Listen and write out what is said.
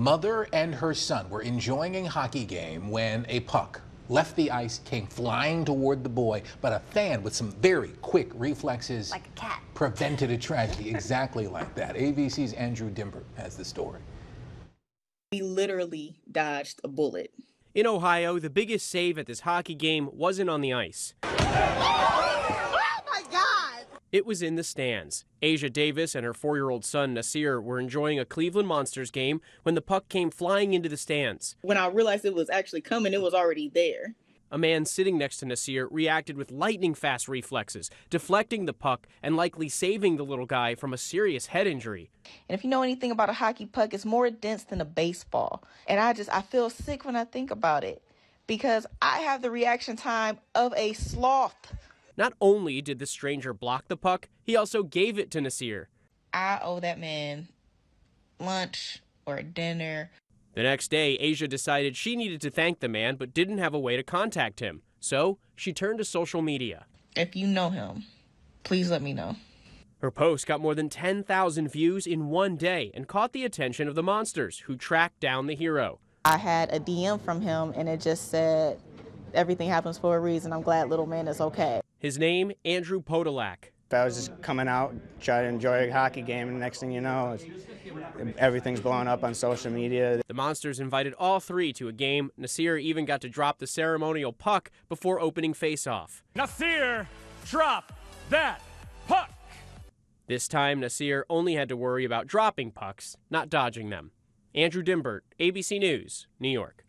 mother and her son were enjoying a hockey game when a puck left the ice, came flying toward the boy, but a fan with some very quick reflexes like a cat. prevented a tragedy exactly like that. ABC's Andrew Dymburt has the story. He literally dodged a bullet. In Ohio, the biggest save at this hockey game wasn't on the ice. It was in the stands. Asia Davis and her four year old son Nasir were enjoying a Cleveland Monsters game when the puck came flying into the stands. When I realized it was actually coming, it was already there. A man sitting next to Nasir reacted with lightning fast reflexes, deflecting the puck and likely saving the little guy from a serious head injury. And if you know anything about a hockey puck, it's more dense than a baseball. And I just I feel sick when I think about it because I have the reaction time of a sloth. Not only did the stranger block the puck, he also gave it to Nasir. I owe that man lunch or dinner. The next day, Asia decided she needed to thank the man but didn't have a way to contact him. So she turned to social media. If you know him, please let me know. Her post got more than 10,000 views in one day and caught the attention of the monsters who tracked down the hero. I had a DM from him and it just said, Everything happens for a reason. I'm glad little man is okay. His name, Andrew Podolak. I was just coming out, try to enjoy a hockey game, and the next thing you know, everything's blowing up on social media. The Monsters invited all three to a game. Nasir even got to drop the ceremonial puck before opening faceoff. Nasir, drop that puck! This time, Nasir only had to worry about dropping pucks, not dodging them. Andrew Dymburt, ABC News, New York.